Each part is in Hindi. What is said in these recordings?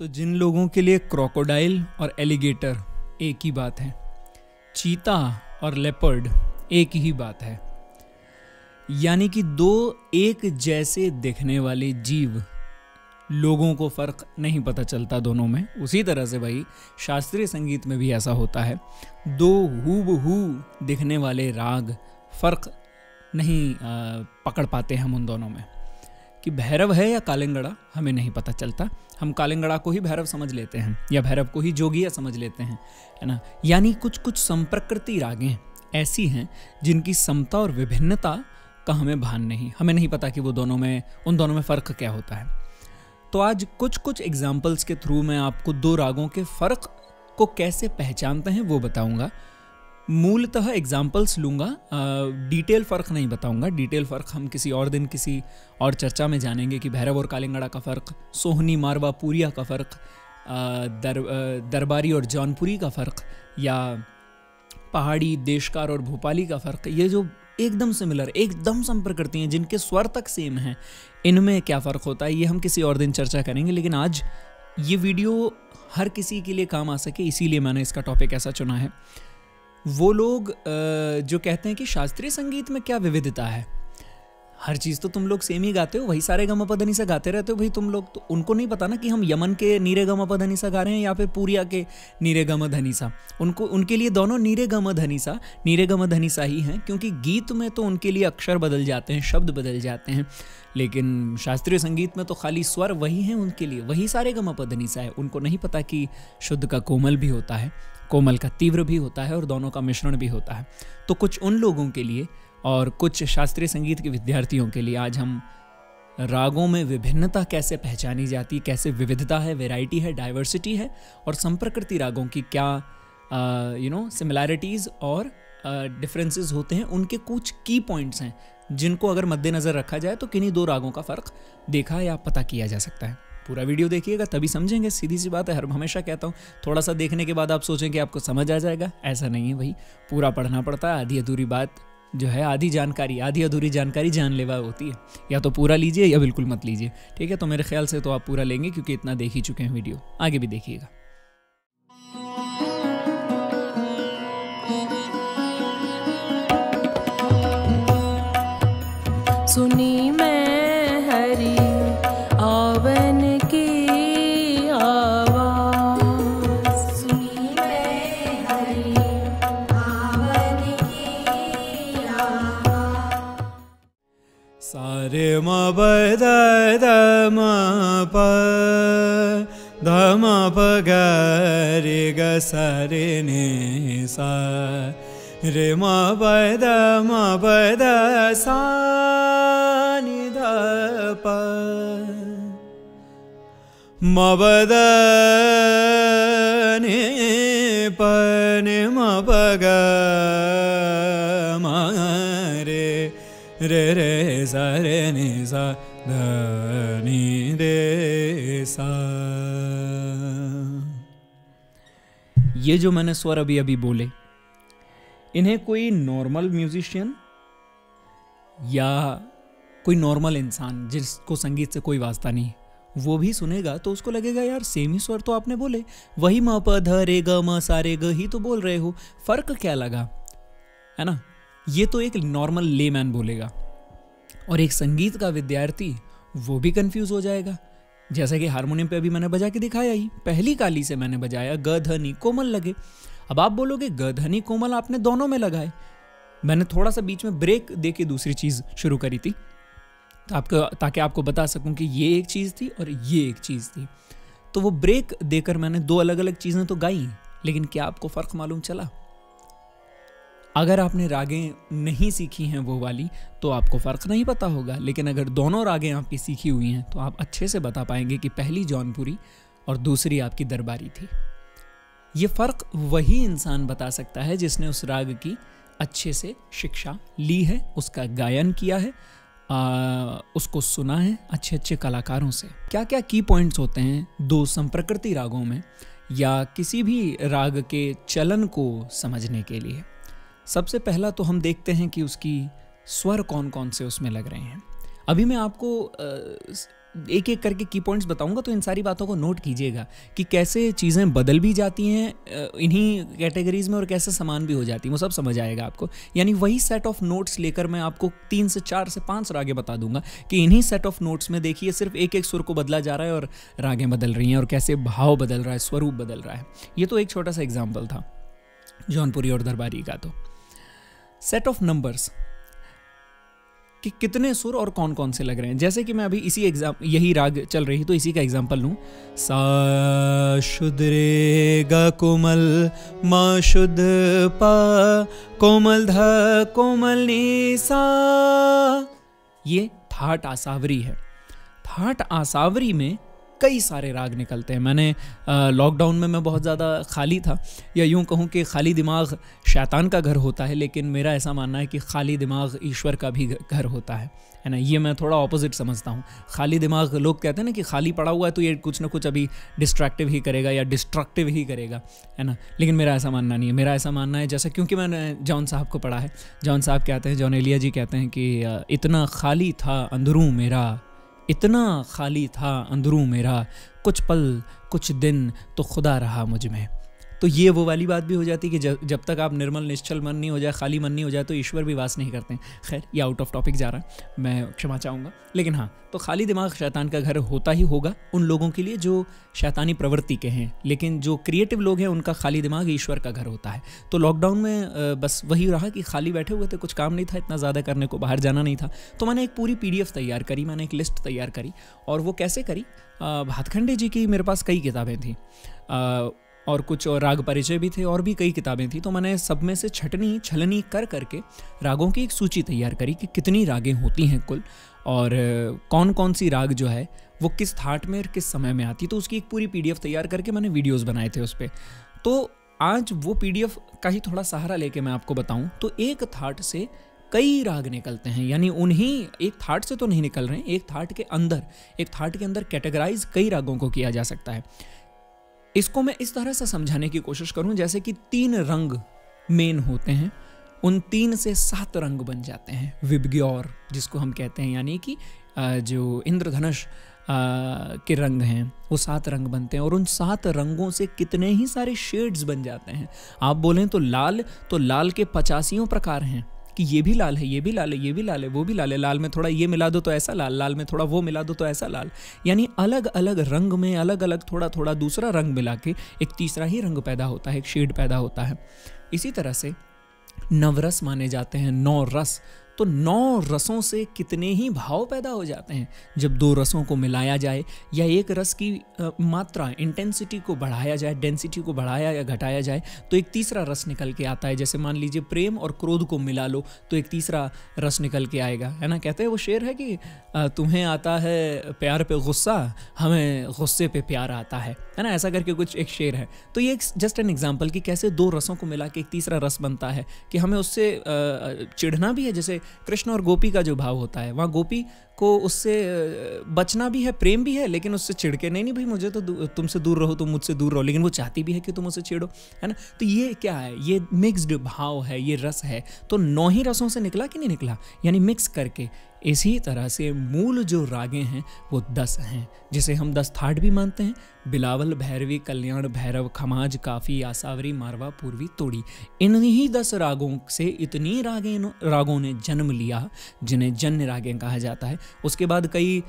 तो जिन लोगों के लिए क्रोकोडाइल और एलिगेटर एक ही बात है, चीता और लेपर्ड एक ही बात है। यानी कि दो एक जैसे दिखने वाले जीव, लोगों को फ़र्क नहीं पता चलता दोनों में। उसी तरह से भाई, शास्त्रीय संगीत में भी ऐसा होता है, दो हु हु दिखने वाले राग फ़र्क नहीं पकड़ पाते हम उन दोनों में। कि भैरव है या कालिंगड़ा, हमें नहीं पता चलता। हम कालिंगड़ा को ही भैरव समझ लेते हैं, या भैरव को ही जोगिया समझ लेते हैं, है ना? यानी कुछ कुछ संप्रकृति रागें ऐसी हैं, जिनकी समता और विभिन्नता का हमें भान नहीं। हमें नहीं पता कि वो दोनों में, उन दोनों में फ़र्क क्या होता है। तो आज कुछ कुछ एग्जाम्पल्स के थ्रू मैं आपको दो रागों के फ़र्क को कैसे पहचानते हैं वो बताऊँगा। मूलतः एग्जाम्पल्स लूँगा। डिटेल फ़र्क नहीं बताऊँगा। डिटेल फ़र्क हम किसी और दिन किसी और चर्चा में जानेंगे कि भैरव और कालिंगड़ा का फ़र्क सोहनी मारवा पूरिया का फ़र्क दर, दरबारी और जौनपुरी का फ़र्क या पहाड़ी देशकार और भोपाली का फ़र्क ये जो एकदम सिमिलर एकदम संपर्क करती हैं जिनके स्वर तक सेम हैं इनमें क्या फ़र्क होता है ये हम किसी और दिन चर्चा करेंगे। लेकिन आज ये वीडियो हर किसी के लिए काम आ सके इसीलिए मैंने इसका टॉपिक ऐसा चुना है। वो लोग जो कहते हैं कि शास्त्रीय संगीत में क्या विविधता है? हर चीज़ तो तुम लोग सेम ही गाते हो, वही सारे गम पधनी से गाते रहते हो भाई तुम लोग तो उनको नहीं पता ना कि हम यमन के नीरे गम धनी सा गा रहे हैं या फिर पूरिया के नीरे गम धनी सा। उनको, उनके लिए दोनों नीरे गम धनी सा, नीरे गम धनी सा ही हैं, क्योंकि गीत में तो उनके लिए अक्षर बदल जाते हैं, शब्द बदल जाते हैं, लेकिन शास्त्रीय संगीत में तो खाली स्वर वही हैं उनके लिए, वही सारे गम धनी सा है। उनको नहीं पता कि शुद्ध का कोमल भी होता है। कोमल का तीव्र भी होता है और दोनों का मिश्रण भी होता है। तो कुछ उन लोगों के लिए और कुछ शास्त्रीय संगीत के विद्यार्थियों के लिए आज हम रागों में विभिन्नता कैसे पहचानी जाती कैसे विविधता है वेराइटी है डाइवर्सिटी है और संप्रकृति रागों की क्या यू नो सिमिलैरिटीज़ और डिफरेंसेस uh, होते हैं उनके कुछ की पॉइंट्स हैं जिनको अगर मद्देनज़र रखा जाए तो किन्हीं दो रागों का फ़र्क देखा या पता किया जा सकता है। पूरा वीडियो देखिएगा, तभी समझेंगे, सीधी सी बात है, हर हमेशा कहता हूँ थोड़ा सा देखने के बाद आप सोचें कि आपको समझ आ जाएगा। ऐसा नहीं है भाई, पूरा पढ़ना पड़ता है, आधी अधूरी बात जो है, आधी जानकारी, आधी अधूरी जानकारी जानलेवा होती है। या तो पूरा लीजिए या बिल्कुल मत लीजिए, ठीक है? तो मेरे ख्याल से तो आप पूरा लेंगे, क्योंकि इतना देख ही चुके हैं वीडियो, आगे भी देखिएगा। सुनी मैं सारे सा रे म ध बग रे गरे नि रे मय द म दि ध प पे म रे रे सा, रे नि सा, ध, नि रे सा। ये जो मैंने स्वर अभी अभी बोले, इन्हें कोई नॉर्मल म्यूजिशियन या कोई नॉर्मल इंसान जिसको संगीत से कोई वास्ता नहीं, वो भी सुनेगा तो उसको लगेगा, यार सेम ही स्वर तो आपने बोले। वही म प ध रे ग म सा रे ग ही तो बोल रहे हो। फ़र्क क्या लगा? है ना? ये तो एक नॉर्मल लेमैन बोलेगा। और एक संगीत का विद्यार्थी वो भी कंफ्यूज हो जाएगा। जैसा कि हारमोनियम पे अभी मैंने बजा के दिखाया ही, पहली काली से मैंने बजाया, ग धनी कोमल लगे। अब आप बोलोगे, ग धनी कोमल आपने दोनों में लगाए। मैंने थोड़ा सा बीच में ब्रेक दे के दूसरी चीज़ शुरू करी थी। तो आपको, ताकि आपको बता सकूँ कि ये एक चीज़ थी और ये एक चीज़ थी। तो वो ब्रेक देकर मैंने दो अलग अलग चीज़ें तो गाई, लेकिन क्या आपको फ़र्क मालूम चला? अगर आपने रागें नहीं सीखी हैं वो वाली तो आपको फ़र्क नहीं पता होगा। लेकिन अगर दोनों रागें आपकी सीखी हुई हैं तो आप अच्छे से बता पाएँगे कि पहली जौनपुरी और दूसरी आपकी दरबारी थी। ये फ़र्क वही इंसान बता सकता है जिसने उस राग की अच्छे से शिक्षा ली है उसका गायन किया है आ, उसको सुना है अच्छे अच्छे कलाकारों से। क्या क्या की पॉइंट्स होते हैं दो संप्रकृति रागों में या किसी भी राग के चलन को समझने के लिए? सबसे पहला तो हम देखते हैं कि उसकी स्वर कौन कौन से उसमें लग रहे हैं। अभी मैं आपको एक एक करके की पॉइंट्स बताऊँगा तो इन सारी बातों को नोट कीजिएगा कि कैसे चीज़ें बदल भी जाती हैं इन्हीं कैटेगरीज में और कैसे समान भी हो जाती हैं, वो सब समझ आएगा आपको। यानी वही सेट ऑफ़ नोट्स लेकर मैं आपको तीन से चार से पाँच रागे बता दूँगा कि इन्हीं सेट ऑफ़ नोट्स में देखिए सिर्फ़ एक एक सुर को बदला जा रहा है और रागें बदल रही हैं और कैसे भाव बदल रहा है, स्वरूप बदल रहा है। ये तो एक छोटा सा एग्ज़ाम्पल था, जौनपुरी और दरबारी का तो। सेट ऑफ़ नंबर्स कि कितने सुर और कौन कौन से लग रहे हैं? जैसे कि मैं अभी इसी एग्ज़ाम यही राग चल रही तो इसी का एग्ज़ाम्पल लूँ। सा, शुद्ध रे ग कोमल, मा शुद्ध पा, कोमल ध, कोमल नी, सा। ये थाट आसावरी है। थाट आसावरी में कई सारे राग निकलते हैं। मैंने लॉकडाउन में मैं बहुत ज़्यादा खाली था। या यूँ कहूँ कि खाली दिमाग शैतान का घर होता है, लेकिन मेरा ऐसा मानना है कि खाली दिमाग ईश्वर का भी घर होता है। है ना? ये मैं थोड़ा ऑपोजिट समझता हूँ। खाली दिमाग लोग कहते हैं ना कि खाली पड़ा हुआ है तो ये कुछ ना कुछ अभी डिस्ट्रैक्टिव ही करेगा या डिस्ट्रक्टिव ही करेगा। है ना? लेकिन मेरा ऐसा मानना नहीं है। मेरा ऐसा मानना है जैसा क्योंकि मैंने जॉन साहब को पढ़ा है। जॉन साहब कहते हैं, जॉन एलिया जी कहते हैं कि इतना खाली था अंदरू मेरा इतना खाली था अंदरू मेरा कुछ पल कुछ दिन तो खुदा रहा मुझमें। तो ये वो वाली बात भी हो जाती है कि जब जब तक आप निर्मल, निश्चल मन नहीं हो जाए, खाली मन नहीं हो जाए तो ईश्वर भी वास नहीं करते खैर, ये आउट ऑफ़ टॉपिक जा रहा है, मैं क्षमा चाहूँगा। लेकिन हाँ तो खाली दिमाग शैतान का घर होता ही होगा उन लोगों के लिए जो शैतानी प्रवृत्ति के हैं। लेकिन जो क्रिएटिव लोग हैं, उनका खाली दिमाग ईश्वर का घर होता है। तो लॉकडाउन में बस वही रहा कि खाली बैठे हुए थे, कुछ काम नहीं था, इतना ज़्यादा करने को बाहर जाना नहीं था। तो मैंने एक पूरी पीडीएफ तैयार करी, मैंने एक लिस्ट तैयार करी, और वो कैसे करी? भातखंडे जी की मेरे पास कई किताबें थी। और कुछ और राग परिचय भी थे, और भी कई किताबें थी। तो मैंने सब में से छटनी, छलनी कर करके रागों की एक सूची तैयार करी कि कितनी रागें होती हैं कुल, और कौन कौन सी राग जो है, वो किस थाट में और किस समय में आती। तो उसकी एक पूरी पीडीएफ तैयार करके मैंने वीडियोस बनाए थे उस पर तो आज वो पीडीएफ का ही थोड़ा सहारा लेके मैं आपको बताऊँ तो एक थाट से कई राग निकलते हैं। यानी उन्हीं, एक थाट से तो नहीं निकल रहे हैं, एक थाट के अंदर, एक थाट के अंदर कैटेगराइज कई रागों को किया जा सकता है। इसको मैं इस तरह से समझाने की कोशिश करूँ, जैसे कि तीन रंग मेन होते हैं, उन तीन से सात रंग बन जाते हैं विबग्योर जिसको हम कहते हैं, यानी कि जो इंद्रधनुष के रंग हैं, वो सात रंग बनते हैं, और उन सात रंगों से कितने ही सारे शेड्स बन जाते हैं। आप बोलें तो लाल तो लाल के पचासियों प्रकार हैं। कि ये भी लाल है, ये भी लाल है, ये भी लाल है, वो भी लाल है, लाल में थोड़ा ये मिला दो तो ऐसा लाल लाल में थोड़ा वो मिला दो तो ऐसा लाल। यानी अलग अलग रंग में, अलग अलग थोड़ा थोड़ा दूसरा रंग मिला के एक तीसरा ही रंग पैदा होता है, एक शेड पैदा होता है। इसी तरह से नवरस माने जाते हैं नौ रस तो नौ रसों से कितने ही भाव पैदा हो जाते हैं। जब दो रसों को मिलाया जाए या एक रस की मात्रा इंटेंसिटी को बढ़ाया जाए डेंसिटी को बढ़ाया या घटाया जाए तो एक तीसरा रस निकल के आता है। जैसे मान लीजिए प्रेम और क्रोध को मिला लो तो एक तीसरा रस निकल के आएगा, है ना? कहते हैं वो शेर है कि तुम्हें आता है प्यार पे गुस्सा, हमें गुस्से पे प्यार आता है है ना? ऐसा करके कुछ एक शेर है। तो ये जस्ट एन एग्ज़ाम्पल कि कैसे दो रसों को मिला के एक तीसरा रस बनता है, कि हमें उससे चिढ़ना भी है। जैसे कृष्ण और गोपी का जो भाव होता है, वहाँ गोपी को उससे बचना भी है, प्रेम भी है, लेकिन उससे छिड़के, नहीं नहीं भाई, मुझे तो तुमसे दूर रहो, तुम मुझसे दूर रहो, लेकिन वो चाहती भी है कि तुम उसे छेड़ो है ना? तो ये क्या है? ये मिक्सड भाव है, ये रस है। तो नौ ही रसों से निकला कि नहीं निकला? यानी मिक्स करके इसी तरह से मूल जो रागे हैं, वो दस हैं, जिसे हम दस थाट भी मानते हैं। बिलावल, भैरवी, कल्याण, भैरव, खमाज, काफ़ी, आसावरी, मारवा, पूर्वी, तोड़ी। इन्हीं दस रागों से इतनी रागे रागों ने जन्म लिया, जिन्हें जन्य रागें कहा जाता है। उसके बाद कई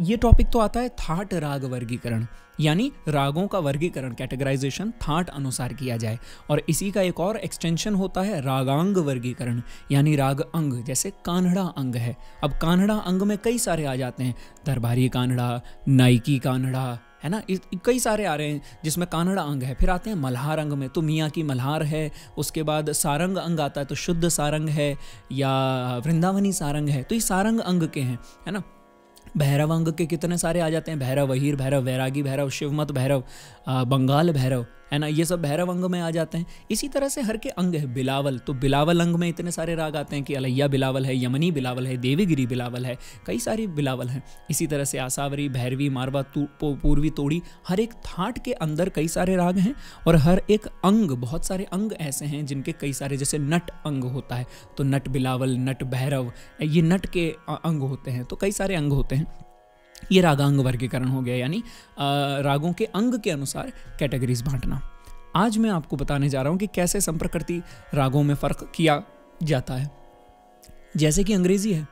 ये टॉपिक तो आता है, थाट राग वर्गीकरण। यानी रागों का वर्गीकरण कैटेगराइजेशन थाट अनुसार किया जाए। और इसी का एक और एक्सटेंशन होता है रागांग वर्गीकरण, यानी राग अंग, जैसे कान्हड़ा अंग है। अब कान्हड़ा अंग में कई सारे आ जाते हैं। दरबारी कान्हड़ा, नाइकी कान्हड़ा, है ना? कई सारे आ रहे हैं जिसमें कानड़ा अंग है। फिर आते हैं मल्हार अंग में तो मियाँ की मल्हार है, उसके बाद सारंग अंग आता है तो शुद्ध सारंग है, या वृंदावनी सारंग है तो ये सारंग अंग के हैं, है ना? भैरव अंग के कितने सारे आ जाते हैं? भैरव वहीर भैरव वैरागी, भैरव शिवमत, भैरव बंगाल, भैरव। है ना? ये सब भैरव अंग में आ जाते हैं। इसी तरह से हर के अंग है। बिलावल तो बिलावल अंग में इतने सारे राग आते हैं कि अलैया बिलावल है, यमनी बिलावल है, देवीगिरी बिलावल है, कई सारी बिलावल हैं। इसी तरह से आसावरी भैरवी, मारवा पूर्वी, तोड़ी, हर एक थाट के अंदर कई सारे राग हैं और हर एक अंग, बहुत सारे अंग ऐसे हैं जिनके कई सारे, जैसे नट अंग होता है। तो नट बिलावल, नट भैरव, ये नट के अंग होते हैं। तो कई सारे अंग होते हैं। ये रागांग वर्गीकरण हो गया, यानी रागों के अंग के अनुसार कैटेगरीज बांटना। आज मैं आपको बताने जा रहा हूँ कि कैसे संप्रकृति रागों में फ़र्क किया जाता है। जैसे कि अंग्रेज़ी है।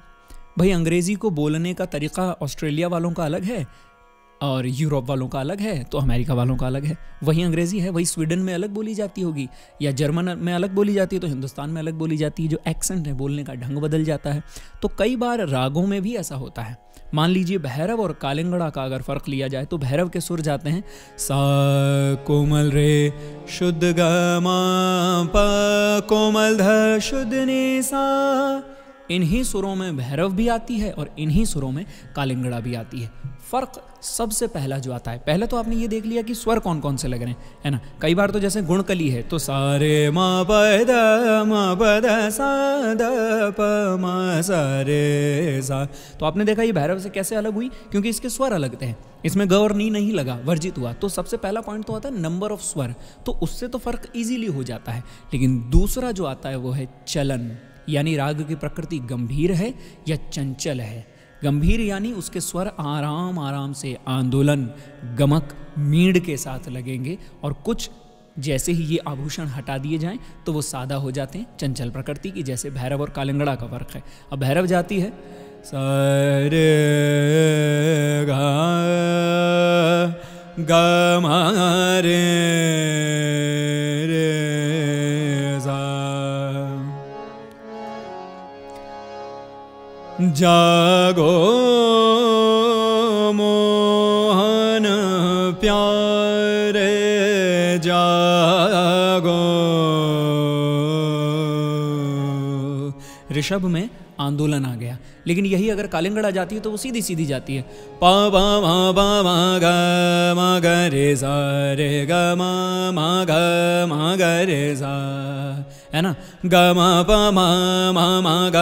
भाई, अंग्रेज़ी को बोलने का तरीका ऑस्ट्रेलिया वालों का अलग है और यूरोप वालों का अलग है तो अमेरिका वालों का अलग है। वही अंग्रेज़ी है, वही स्वीडन में अलग बोली जाती होगी, या जर्मन में अलग बोली जाती है तो हिंदुस्तान में अलग बोली जाती है, जो एक्सेंट है, बोलने का ढंग बदल जाता है। तो कई बार रागों में भी ऐसा होता है। मान लीजिए भैरव और कालिंगड़ा का अगर फ़र्क लिया जाए तो भैरव के सुर जाते हैं, सा कोमल रे, शुद्ध ग कोमल ध, शुद्ध ने, सा। इन्हीं सुरों में भैरव भी आती है और इन्हीं सुरों में कालिंगड़ा भी आती है। फ़र्क सबसे पहला जो आता है, पहले तो आपने ये देख लिया कि स्वर कौन कौन से लग रहे हैं, है ना? कई बार तो जैसे गुणकली है तो सारे मा पद मा पद सा, द, प, मा, सा, रे, सा। तो आपने देखा ये भैरव से कैसे अलग हुई? क्योंकि इसके स्वर अलग थे। इसमें ग और नी नहीं लगा, वर्जित हुआ। तो सबसे पहला पॉइंट तो आता है नंबर ऑफ़ स्वर। तो उससे तो फ़र्क इजीली हो जाता है। लेकिन दूसरा जो आता है वो है चलन। यानी राग की प्रकृति गंभीर है या चंचल है। गंभीर यानी उसके स्वर आराम आराम से, आंदोलन, गमक मीण के साथ लगेंगे और कुछ जैसे ही ये आभूषण हटा दिए जाएँ तो वो सादा हो जाते हैं, चंचल प्रकृति की, जैसे भैरव और कालिंगड़ा का फ़र्क है। अब भैरव जाती है, सरे गा ग रे रे। जागो मोहन प्यारे, जागो। ऋषभ में आंदोलन आ गया। लेकिन यही अगर कालिंगड़ा जाती है तो वो सीधी सीधी जाती है। पा पा मा पा मा, ग मा, ग, रे, सा, रे, ग, मा मा, ग मा, ग, रे, सा। है ना? ग मा प मा मा मा ग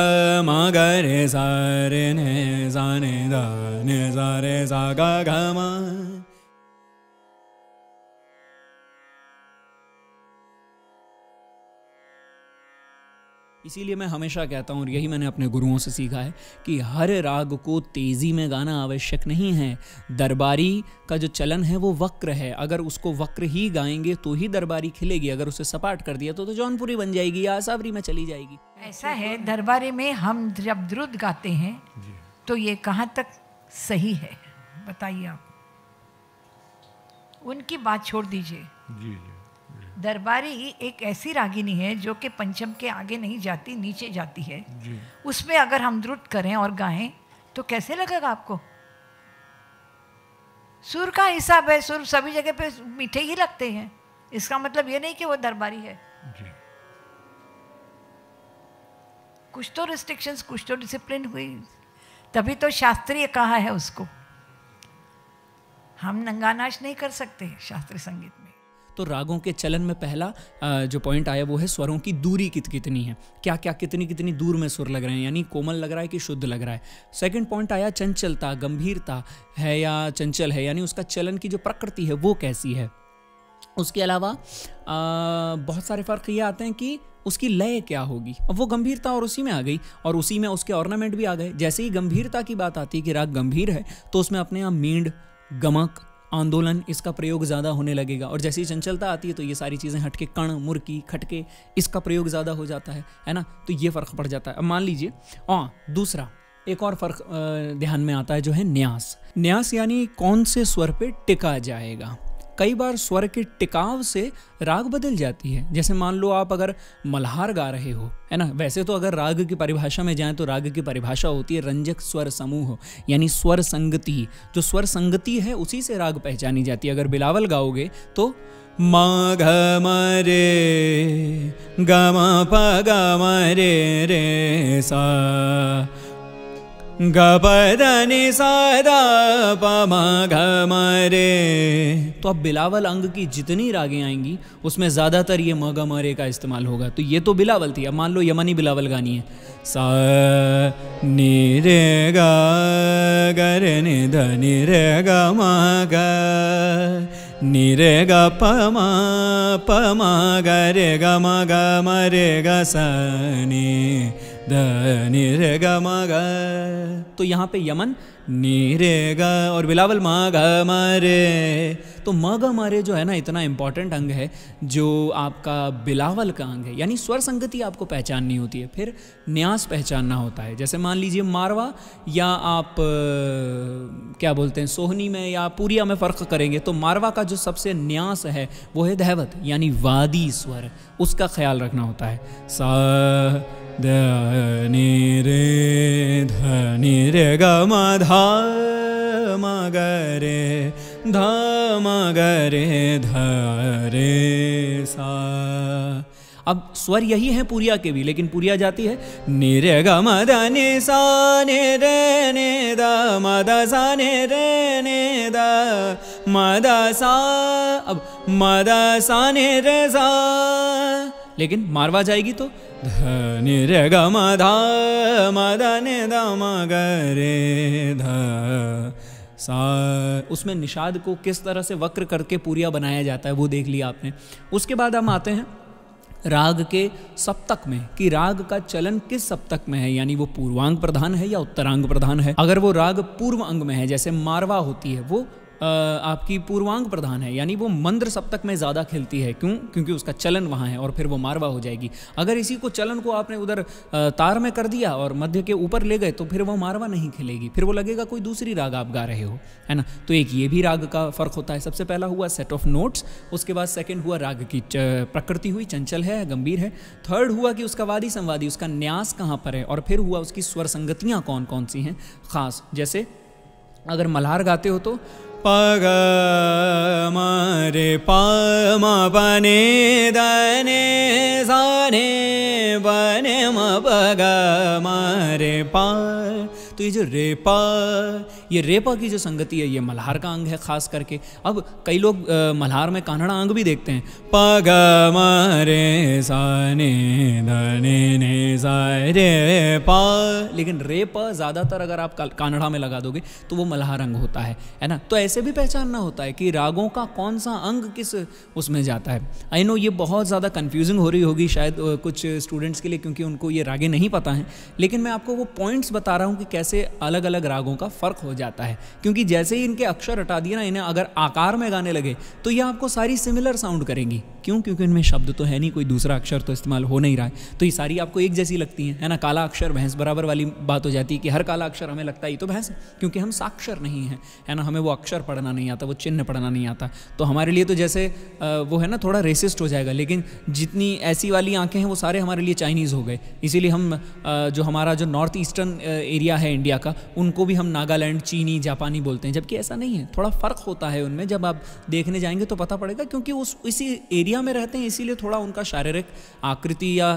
मा ग रे सा रे ने सा ने दा ने सा रे सा ग ग मा। इसीलिए मैं हमेशा कहता हूँ और यही मैंने अपने गुरुओं से सीखा है कि हर राग को तेज़ी में गाना आवश्यक नहीं है। दरबारी का जो चलन है वो वक्र है। अगर उसको वक्र ही गाएँगे तो ही दरबारी खिलेगी। अगर उसे सपाट कर दिया तो तो जौनपुरी बन जाएगी या आसावरी में चली जाएगी। ऐसा है दरबारी में हम जब द्रुत गाते हैं तो ये कहाँ तक सही है? बताइए आप। उनकी बात छोड़ दीजिए। जी जी। दरबारी एक ऐसी रागिनी है जो कि पंचम के आगे नहीं जाती नीचे जाती है। उसमें अगर हम द्रुत करें और गाएँ तो कैसे लगेगा आपको? सुर का हिसाब है सुर सभी जगह पे मीठे ही लगते हैं। इसका मतलब ये नहीं कि वो दरबारी है। जी। कुछ तो रिस्ट्रिक्शंस कुछ तो डिसिप्लिन हुई। तभी तो शास्त्रीय कहा है उसको। हम नंगानाश नहीं कर सकते शास्त्रीय संगीत में। तो रागों के चलन में पहला जो पॉइंट आया वो है स्वरों की दूरी कित, कितनी है। क्या क्या कितनी कितनी दूर में सुर लग रहे हैं, यानी कोमल लग रहा है कि शुद्ध लग रहा है। सेकंड पॉइंट आया चंचलता, गंभीरता है या चंचल है, यानी उसका चलन की जो प्रकृति है वो कैसी है। उसके अलावा बहुत सारे फ़र्क ये आते हैं कि उसकी लय क्या होगी। अब वो गंभीरता और उसी में आ गई, और उसी में उसके ऑर्नामेंट भी आ गए। जैसे ही गंभीरता की बात आती है कि राग गंभीर है तो उसमें अपने आप मींड, गमक आंदोलन इसका प्रयोग ज़्यादा होने लगेगा। और जैसी चंचलता आती है तो ये सारी चीज़ें हटके, कण, मुर्की, खटके, इसका प्रयोग ज़्यादा हो जाता है है ना? तो ये फ़र्क पड़ जाता है। अब मान लीजिए, और दूसरा, एक और फ़र्क ध्यान में आता है, जो है न्यास। न्यास यानी कौन से स्वर पे टिका जाएगा? कई बार स्वर के टिकाव से राग बदल जाती है। जैसे मान लो आप अगर मल्हार गा रहे हो, है ना? वैसे तो अगर राग की परिभाषा में जाएँ तो राग की परिभाषा होती है रंजक स्वर समूह, यानी स्वर संगति। जो स्वर संगति है, उसी से राग पहचानी जाती है। अगर बिलावल गाओगे तो मा घ म रे ग म प ग म रे रे सा। ग प द नि सा द प म घ म रे तो अब बिलावल अंग की जितनी रागें आएँगी, उसमें ज़्यादातर ये म ग म रे का इस्तेमाल होगा। तो ये तो बिलावल थी, अब मान लो यमनी बिलावल गानी है। सा, नि, रे, ग ग, रे, नि, ध, नि, रे, ग, म, ग, नि, रे, ग, प, म प, म, ग, रे, ग, म ग, म, रे, ग, स द नि रे ग म ग तो यहाँ पे यमन नी रे ग और बिलावल मा ग म रे तो म ग म रे जो है ना इतना इंपॉर्टेंट अंग है जो आपका बिलावल का अंग है। यानी स्वर संगति आपको पहचाननी होती है फिर न्यास पहचानना होता है। जैसे मान लीजिए मारवा या आप क्या बोलते हैं सोहनी में या पूरिया में फ़र्क करेंगे तो मारवा का जो सबसे न्यास है वो है धैवत यानी वादी स्वर। उसका ख्याल रखना होता है। सा द नि रे ध रे ग म धा ध ध रे सा। अब स्वर यही है पुरिया के भी, लेकिन पुरिया जाती है नि रे ग म ध नि सा नि रे नि द म द सा नि रे नि द म द सा। अब मद सा नि रे सा। लेकिन मारवा जाएगी तो ध रे ग म धा उसमें निषाद को किस तरह से वक्र करके पूरिया बनाया जाता है, वो देख लिया आपने। उसके बाद हम आते हैं राग के सप्तक में, कि राग का चलन किस सप्तक में है? यानी वो पूर्वांग प्रधान है या उत्तरांग प्रधान है? अगर वो राग पूर्व अंग में है, जैसे मारवा होती है, वो आपकी पूर्वांग प्रधान है, यानी वो मंद्र सप्तक में ज़्यादा खिलती है। क्यों? क्योंकि उसका चलन वहाँ है और फिर वो मारवा हो जाएगी। अगर इसी को चलन को आपने उधर तार में कर दिया और मध्य के ऊपर ले गए तो फिर वो मारवा नहीं खिलेगी। फिर वो लगेगा कोई दूसरी राग आप गा रहे हो, है ना? तो एक ये भी राग का फ़र्क होता है। सबसे पहला हुआ सेट ऑफ़ नोट्स उसके बाद सेकेंड हुआ राग की प्रकृति हुई, चंचल है, गंभीर है। थर्ड हुआ कि उसका वादी संवादी, उसका न्यास कहाँ पर है? और फिर हुआ उसकी स्वर संगतियाँ कौन कौन सी हैं? खास, जैसे अगर मल्हार गाते हो तो पग मारे प म बने दने साने बने म पग मारे पा तो ये जो रेपा ये रेपा की जो संगति है, ये मल्हार का अंग है खास करके। अब कई लोग मल्हार में कान्हड़ा अंग भी देखते हैं। पग मारे साने, धने ने सा रे पा। लेकिन रे प ज़्यादातर अगर आप का- कान्हड़ा में लगा दोगे तो वो मल्हार अंग होता है है ना? तो ऐसे भी पहचानना होता है कि रागों का कौन सा अंग किस उसमें जाता है। आई नो ये बहुत ज़्यादा कन्फ्यूजिंग हो रही होगी शायद कुछ स्टूडेंट्स के लिए, क्योंकि उनको ये रागे नहीं पता हैं। लेकिन मैं आपको वो पॉइंट्स बता रहा हूँ कि कैसे अलग अलग रागों का फ़र्क हो जाता है। क्योंकि जैसे ही इनके अक्षर हटा दिए ना, इन्हें अगर आकार में गाने लगे तो ये आपको सारी सिमिलर साउंड करेंगी। क्यों? क्योंकि इनमें शब्द तो है नहीं, कोई दूसरा अक्षर तो इस्तेमाल हो नहीं रहा है। तो ये सारी आपको एक जैसी लगती हैं, है ना? काला अक्षर भैंस बराबर वाली बात हो जाती है कि हर काला अक्षर हमें लगता है, ये तो भैंस क्योंकि हम साक्षर नहीं हैं, है ना? हमें वो अक्षर पढ़ना नहीं आता, वो चिन्ह पढ़ना नहीं आता। तो हमारे लिए तो जैसे वो है ना, थोड़ा रेसिस्ट हो जाएगा, लेकिन जितनी ऐसी वाली आँखें हैं, वो सारे हमारे लिए चाइनीज़ हो गए। इसीलिए हम जो हमारा जो नॉर्थ ईस्टर्न एरिया है इंडिया का, उनको भी हम नागालैंड चीनी, जापानी बोलते हैं। जबकि ऐसा नहीं है। थोड़ा फ़र्क होता है उनमें। जब आप देखने जाएँगे तो पता पड़ेगा क्योंकि उस, इसी एरिया में रहते हैं, इसीलिए थोड़ा उनका शारीरिक आकृति या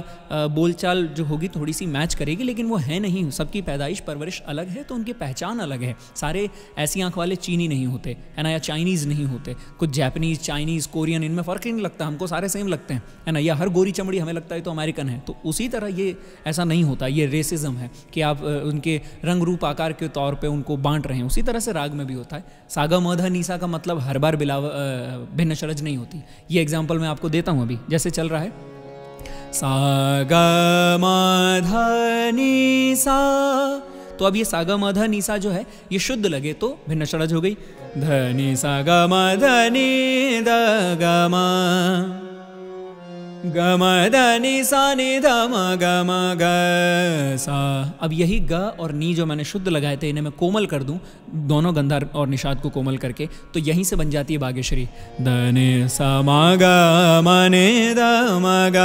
बोलचाल जो होगी थोड़ी सी मैच करेगी, लेकिन वो है नहीं। सबकी पैदाइश परवरिश अलग है तो उनकी पहचान अलग है। सारे ऐसी आँख वाले चीनी नहीं होते, है ना, या चाइनीज़ नहीं होते। कुछ जैपनीज़, चाइनीज़, कोरियन, इनमें फ़र्क ही नहीं लगता। हमको सारे सेम लगते हैं, है ना, या हर गोरी चमड़ी हमें लगता है तो अमेरिकन है। तो उसी तरह ये ऐसा नहीं होता। ये रेसिज्म है कि आप उनके रंग रूप आकार के तौर पर उनको बांट रहे। हैं उसी तरह से राग में भी होता है। सागा मध नीसा का मतलब हर बार बिलाव भिन्न शरज नहीं होती। ये एग्ज़ाम्पल मैं आपको देता हूँ अभी। जैसे चल रहा है। सागा माधा नीसा। तो अब ये सागा माधा नीसा जो है, ये शुद्ध लगे तो भिन्न षडज हो गई। धनी सागा माधा नी द गा गम धनी सा। नि धम म ग सा अब यही ग और नी जो मैंने शुद्ध लगाए थे इन्हें मैं कोमल कर दूँ दोनों गंधार और निषाद को कोमल करके तो यहीं से बन जाती है बागेश्वरी। धने सा मा ग म ने द म ग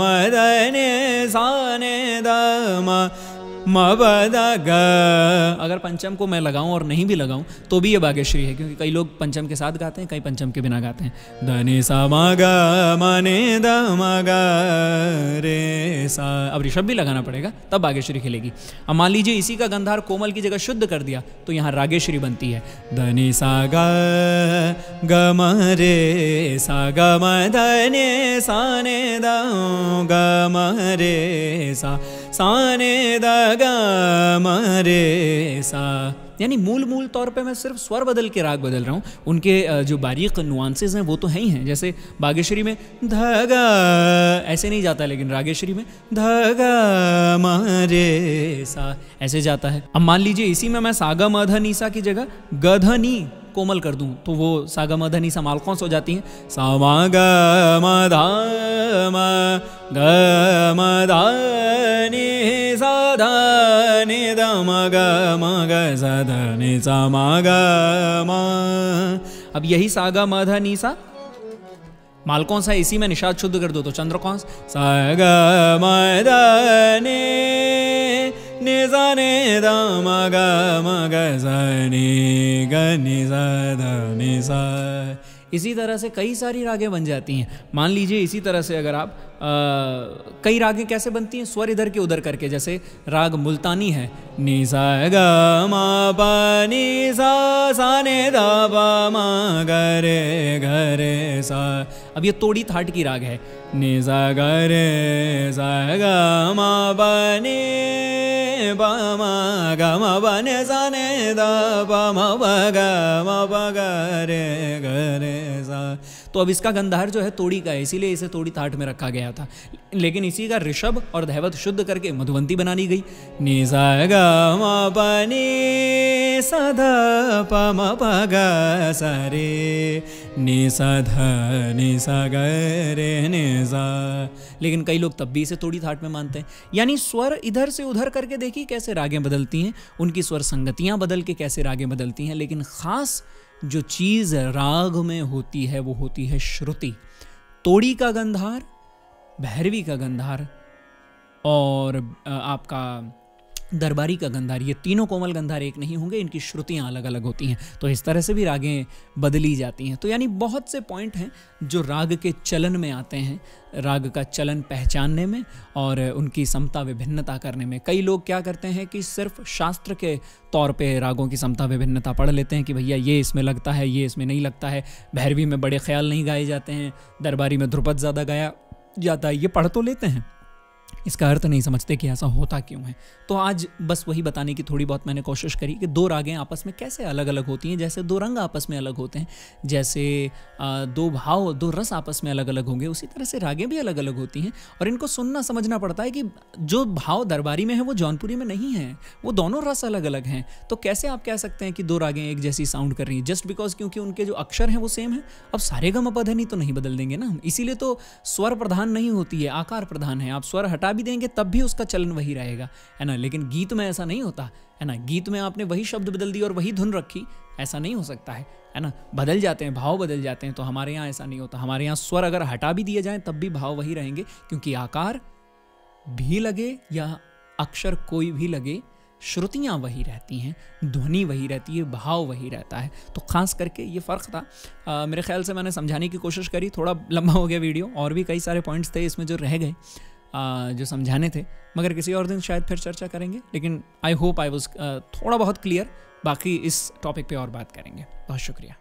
म ध ने सा ने द म अगर पंचम को मैं लगाऊँ और नहीं भी लगाऊँ तो भी ये बागेश्वरी है क्योंकि कई लोग पंचम के साथ गाते हैं कई पंचम के बिना गाते हैं। धने सा म ग म द रे सा। अब ऋषभ भी लगाना पड़ेगा तब बागेश्वरी खेलेगी। अब मान लीजिए इसी का गंधार कोमल की जगह शुद्ध कर दिया तो यहाँ रागेश्वरी बनती है। धने सा ग ग म रे सा ग म धने सा ने द ग म रे सा। सा ने द ग म रे सा। यानी मूल मूल तौर पे मैं सिर्फ़ स्वर बदल के राग बदल रहा हूँ। उनके जो बारीक नुआंसेज हैं, वो तो हैं ही हैं। जैसे बागेश्वरी में, धगा ऐसे नहीं जाता, लेकिन रागेश्वरी में, धगा मारे सा ऐसे जाता है। अब मान लीजिए, इसी में मैं सागा मध नीसा की जगह गधनी कोमल कर दूँ तो वो सागा मध नीसा माल कौन सा जाती हैं सामा ग मधा ग मधा नि सा ध नि द म ग ग अब यही सागा मध नीसा माल कौन सा इसी में निषाद शुद्ध कर दो तो चंद्र कौन सा? ग म द नि नि सा नि द म ग इसी तरह से कई सारी रागें बन जाती हैं। मान लीजिए इसी तरह से अगर आप अ, कई रागें कैसे बनती हैं? स्वर इधर के उधर करके जैसे राग मुल्तानी है। नि सा ग म प नि सा सा ने द प म ग रे ग रे सा। अब ये तोड़ी थाट की राग है। नि सा ग रे सा ग म प नि प म ग म प नि सा ने द प म प ग म प ग रे ग रे सा तो अब इसका गंधार जो है तोड़ी का है, इसीलिए इसे तोड़ी थाट में रखा गया था। लेकिन इसी का ऋषभ और धैवत शुद्ध करके मधुवंती बनानी गई। नि सा ग म प नि सा ध प म प ग सा रे नि सा ध नि सा ग रे नि सा लेकिन कई लोग तब भी इसे तोड़ी थाट में मानते हैं। यानी स्वर इधर से उधर करके देखिए कैसे रागें बदलती हैं, उनकी स्वर संगतियाँ बदल के कैसे रागें बदलती हैं, लेकिन खास जो चीज़ राग में होती है, वो होती है श्रुति। तोड़ी का गंधार, भैरवी का गंधार, और आपका दरबारी का गंधार, ये तीनों कोमल गंधार एक नहीं होंगे, इनकी श्रुतियाँ अलग अलग होती हैं। तो इस तरह से भी रागें बदली जाती हैं। तो यानी बहुत से पॉइंट हैं जो राग के चलन में आते हैं, राग का चलन पहचानने में और उनकी समता विभिन्नता करने में। कई लोग क्या करते हैं कि सिर्फ़ शास्त्र के तौर पे रागों की समता विभिन्नता पढ़ लेते हैं कि भैया ये इसमें लगता है, ये इसमें नहीं लगता है। भैरवी में बड़े ख्याल नहीं गाए जाते हैं, दरबारी में ध्रुपद ज़्यादा गाया जाता है, ये पढ़ तो लेते हैं। इसका अर्थ नहीं समझते कि ऐसा होता क्यों है। तो आज बस वही बताने की थोड़ी बहुत मैंने कोशिश करी कि दो रागें आपस में कैसे अलग अलग होती हैं, जैसे दो रंग आपस में अलग होते हैं, जैसे दो भाव, दो रस आपस में अलग अलग होंगे, उसी तरह से रागें भी अलग अलग होती हैं और इनको सुनना, समझना पड़ता है कि जो भाव दरबारी में है, वो जौनपुरी में नहीं है, वो दोनों रस अलग अलग हैं। तो कैसे आप कह सकते हैं कि दो रागें एक जैसी साउंड कर रही हैं? जस्ट बिकॉज़ क्योंकि उनके जो अक्षर हैं, वो सेम है, अब सारे गम अपधनी तो नहीं बदल देंगे ना इसीलिए तो स्वर प्रधान नहीं होती है, आकार प्रधान है। आप स्वर हटा भी देंगे तब भी उसका चलन वही रहेगा। है ना? लेकिन गीत में ऐसा नहीं होता है ना? गीत में आपने वही शब्द बदल दिए और वही धुन रखी ऐसा नहीं हो सकता है है ना? बदल जाते हैं भाव बदल जाते हैं तो हमारे यहाँ ऐसा नहीं होता। हमारे यहाँ स्वर अगर हटा भी दिए जाएँ तब भी भाव वही रहेंगे क्योंकि आकार भी लगे या अक्षर कोई भी लगे श्रुतियाँ वही रहती हैं ध्वनि वही रहती है भाव वही रहता है। तो खास करके ये फ़र्क था। अ, मेरे ख्याल से मैंने समझाने की कोशिश करी थोड़ा लंबा हो गया वीडियो और भी कई सारे पॉइंट्स थे इसमें जो रह गए। जो समझाने थे, मगर किसी और दिन शायद फिर चर्चा करेंगे। लेकिन आई होप आई वॉज़ थोड़ा बहुत क्लियर बाकी इस टॉपिक पे और बात करेंगे। बहुत शुक्रिया।